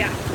Yeah.